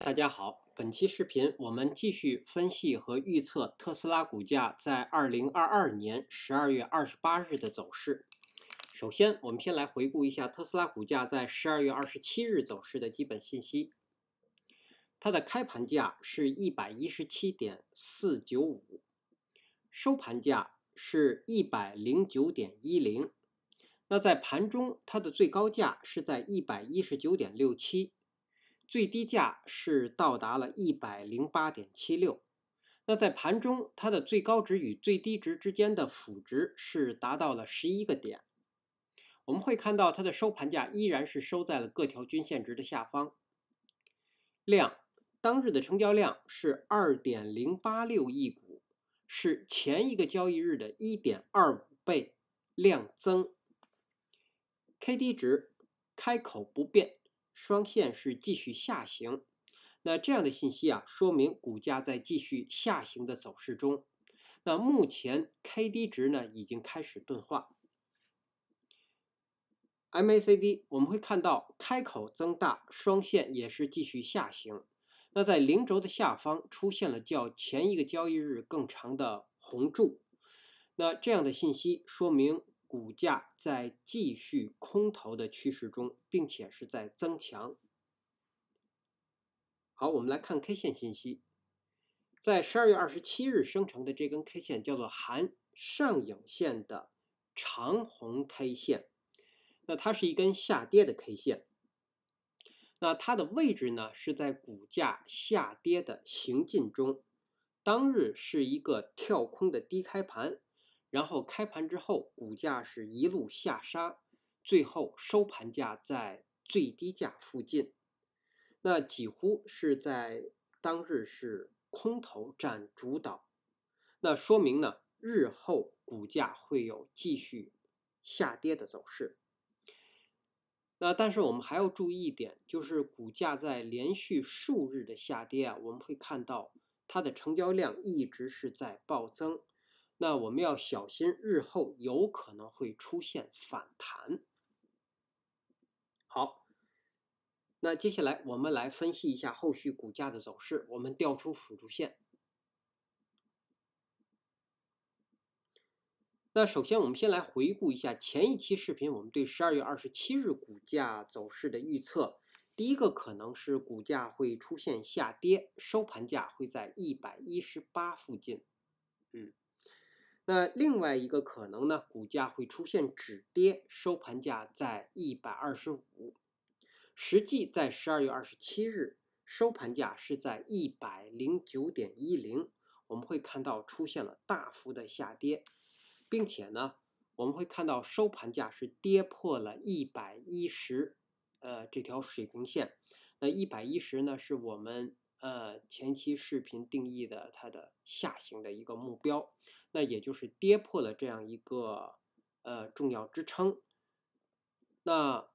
大家好，本期视频我们继续分析和预测特斯拉股价在二零二二年十二月二十八日的走势。首先，我们先来回顾一下特斯拉股价在十二月二十七日走势的基本信息。它的开盘价是一百一十七点四九五，收盘价是一百零九点一零。那在盘中，它的最高价是在一百一十九点六七。最低价是到达了一百零八点七六，那在盘中它的最高值与最低值之间的幅值是达到了十一个点。我们会看到它的收盘价依然是收在了各条均线值的下方。量当日的成交量是二点零八六亿股，是前一个交易日的一点二五倍量增。K D 值开口不变。双线是继续下行，那这样的信息啊，说明股价在继续下行的走势中。那目前 K D 值呢已经开始钝化，M A C D 我们会看到开口增大，双线也是继续下行。那在零轴的下方出现了较前一个交易日更长的红柱，那这样的信息说明。股价在继续空头的趋势中，并且是在增强。好，我们来看 K 线信息，在十二月二十七日生成的这根 K 线叫做含上影线的长红 K 线，那它是一根下跌的 K 线，那它的位置呢是在股价下跌的行进中，当日是一个跳空的低开盘。然后开盘之后，股价是一路下杀，最后收盘价在最低价附近，那几乎是在当日是空头占主导，那说明呢，日后股价会有继续下跌的走势。那但是我们还要注意一点，就是股价在连续数日的下跌啊，我们会看到它的成交量一直是在暴增。那我们要小心，日后有可能会出现反弹。好，那接下来我们来分析一下后续股价的走势。我们调出辅助线。那首先，我们先来回顾一下前一期视频，我们对十二月二十七日股价走势的预测。第一个可能是股价会出现下跌，收盘价会在一百一十八附近。嗯。那另外一个可能呢，股价会出现止跌，收盘价在一百二十五。实际在十二月二十七日收盘价是在一百零九点一零，我们会看到出现了大幅的下跌，并且呢，我们会看到收盘价是跌破了一百一十，呃，这条水平线。那一百一十呢，是我们。呃，前期视频定义的它的下行的一个目标，那也就是跌破了这样一个呃重要支撑。那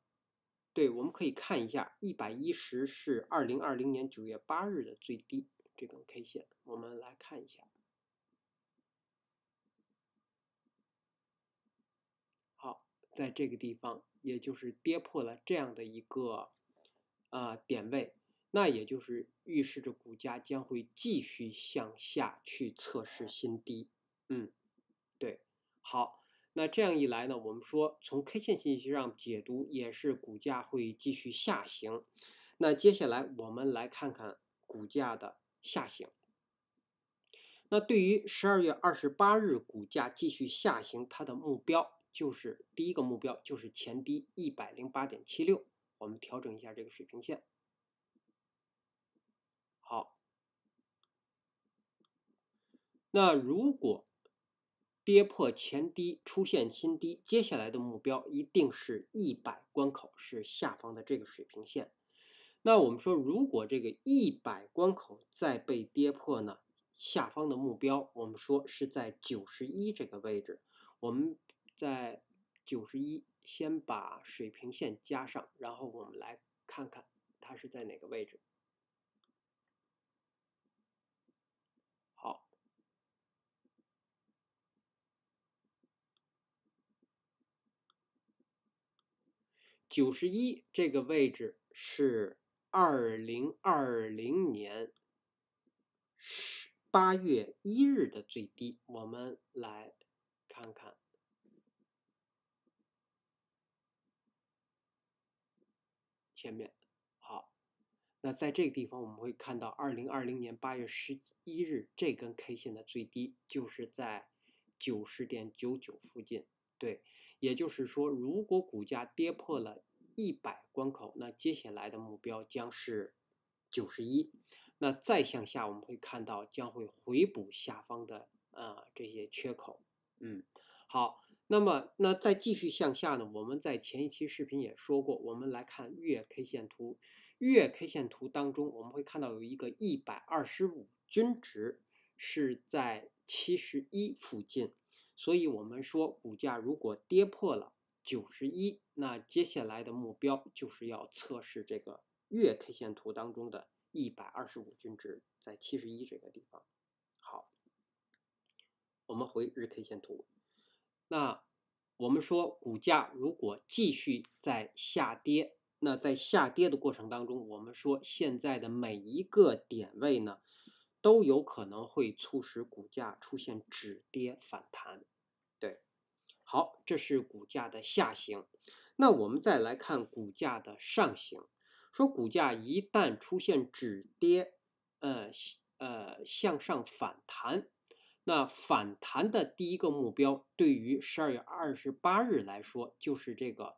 对，我们可以看一下，一百一十是二零二零年九月八日的最低这根 K 线，我们来看一下。好，在这个地方，也就是跌破了这样的一个啊点位。那也就是预示着股价将会继续向下去测试新低，嗯，对，好，那这样一来呢，我们说从 K 线信息上解读也是股价会继续下行。那接下来我们来看看股价的下行。那对于十二月二十八日股价继续下行，它的目标就是第一个目标就是前低一百零八点七六，我们调整一下这个水平线。好，那如果跌破前低，出现新低，接下来的目标一定是一百关口，是下方的这个水平线。那我们说，如果这个一百关口再被跌破呢？下方的目标，我们说是在九十一这个位置。我们在九十一先把水平线加上，然后我们来看看它是在哪个位置。九十一这个位置是二零二零年十八月一日的最低，我们来看看。前面好，那在这个地方我们会看到，二零二零年八月十一日这根 K 线的最低就是在九十点九九附近。对，也就是说，如果股价跌破了一百关口，那接下来的目标将是九十一。那再向下，我们会看到将会回补下方的啊这些缺口。嗯，好。那么，那再继续向下呢？我们在前一期视频也说过，我们来看月 K 线图。月 K 线图当中，我们会看到有一个一百二十五均值是在七十一附近，所以我们说股价如果跌破了九十一，那接下来的目标就是要测试这个月 K 线图当中的一百二十五均值在七十一这个地方。好，我们回日 K 线图。那我们说，股价如果继续在下跌，那在下跌的过程当中，我们说现在的每一个点位呢，都有可能会促使股价出现止跌反弹。好，这是股价的下行。那我们再来看股价的上行，说股价一旦出现止跌，呃呃向上反弹。那反弹的第一个目标，对于十二月二十八日来说，就是这个，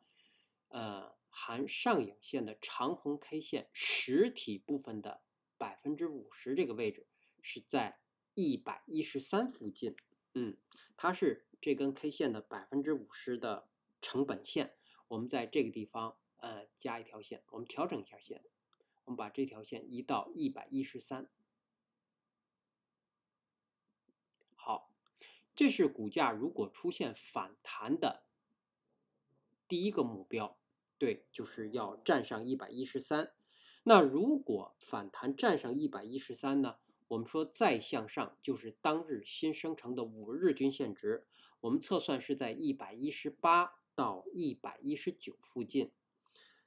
呃，含上影线的长红 K 线实体部分的百分之五十这个位置，是在一百一十三附近。嗯，它是这根 K 线的百分之五十的成本线。我们在这个地方，呃，加一条线，我们调整一下线，我们把这条线移到一百一十三。好这是股价如果出现反弹的第一个目标，对，就是要站上一百一十三。那如果反弹站上一百一十三呢？我们说再向上就是当日新生成的五日均线值，我们测算是在一百一十八到一百一十九附近。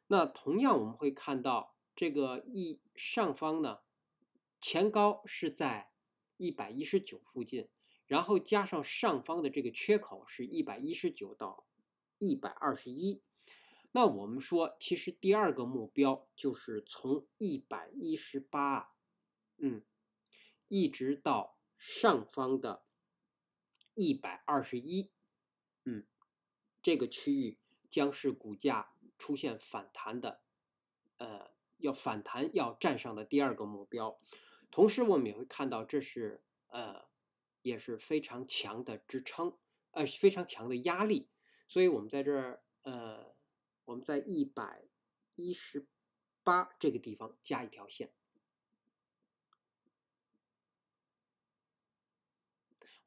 那同样我们会看到这个一上方呢，前高是在一百一十九附近。然后加上上方的这个缺口是一百一十九到一百二十一，那我们说，其实第二个目标就是从一百一十八，嗯，一直到上方的一百二十一，嗯，这个区域将是股价出现反弹的，呃，要反弹要站上的第二个目标。同时，我们也会看到，这是呃。也是非常强的支撑，呃，非常强的压力，所以我们在这儿，呃，我们在一百一十八这个地方加一条线，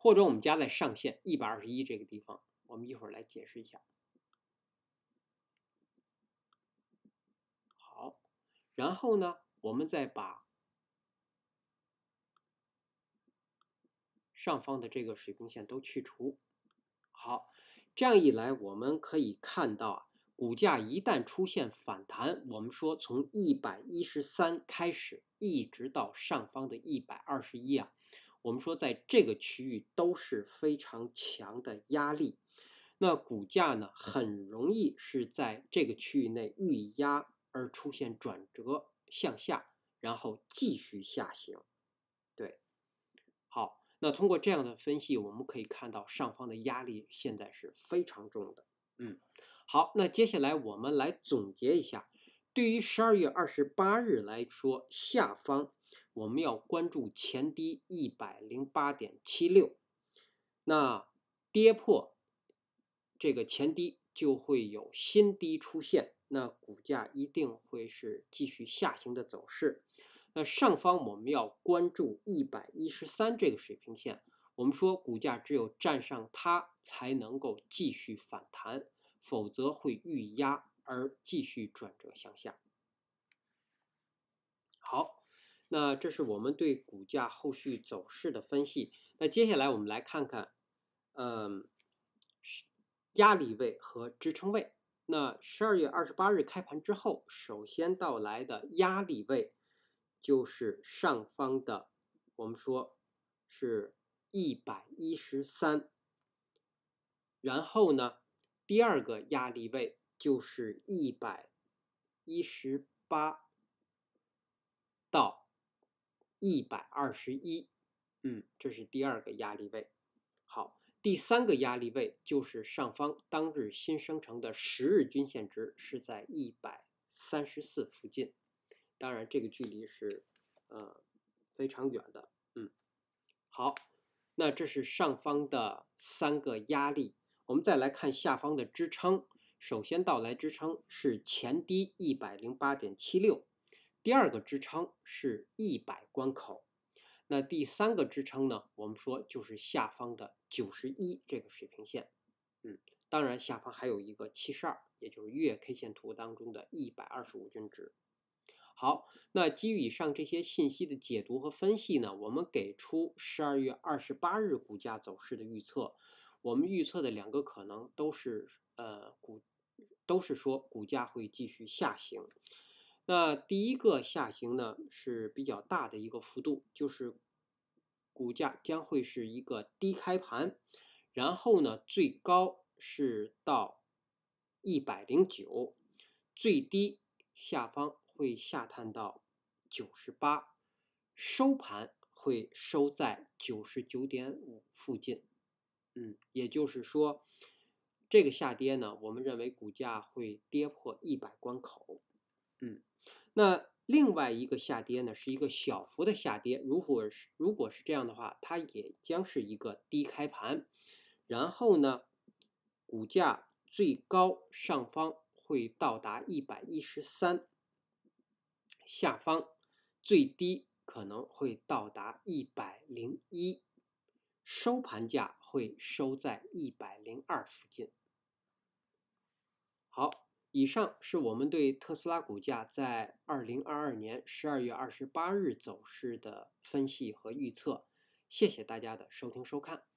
或者我们加在上限一百二十一这个地方，我们一会儿来解释一下。好，然后呢，我们再把。上方的这个水平线都去除，好，这样一来，我们可以看到啊，股价一旦出现反弹，我们说从一百一十三开始，一直到上方的一百二十一啊，我们说在这个区域都是非常强的压力，那股价呢，很容易是在这个区域内遇压而出现转折向下，然后继续下行，对，好。那通过这样的分析，我们可以看到上方的压力现在是非常重的。嗯，好，那接下来我们来总结一下，对于十二月二十八日来说，下方我们要关注前低一百零八点七六，那跌破这个前低就会有新低出现，那股价一定会是继续下行的走势。那上方我们要关注一百一十三这个水平线，我们说股价只有站上它才能够继续反弹，否则会遇压而继续转折向下。好，那这是我们对股价后续走势的分析。那接下来我们来看看，嗯，压力位和支撑位。那十二月二十八日开盘之后，首先到来的压力位就是上方的，我们说是一百一十三。然后呢，第二个压力位就是一百一十八到一百二十一，嗯，这是第二个压力位。好。第三个压力位就是上方当日新生成的十日均线值是在一百三十四附近，当然这个距离是呃非常远的，嗯，好，那这是上方的三个压力，我们再来看下方的支撑，首先到来支撑是前低一百零八点七六，第二个支撑是一百关口。那第三个支撑呢？我们说就是下方的九十一这个水平线，嗯，当然下方还有一个七十二，也就是月 K 线图当中的一百二十五均值。好，那基于以上这些信息的解读和分析呢，我们给出十二月二十八日股价走势的预测。我们预测的两个可能都是，呃，股都是说股价会继续下行。那第一个下行呢是比较大的一个幅度，就是股价将会是一个低开盘，然后呢最高是到一百零九，最低下方会下探到九十八，收盘会收在九十九点五附近。嗯，也就是说，这个下跌呢，我们认为股价会跌破一百关口。嗯。那另外一个下跌呢，是一个小幅的下跌。如果是如果是这样的话，它也将是一个低开盘，然后呢，股价最高上方会到达一百一十三，下方最低可能会到达一百零一，收盘价会收在一百零二附近。好。以上是我们对特斯拉股价在二零二二年十二月二十八日走势的分析和预测。谢谢大家的收听收看。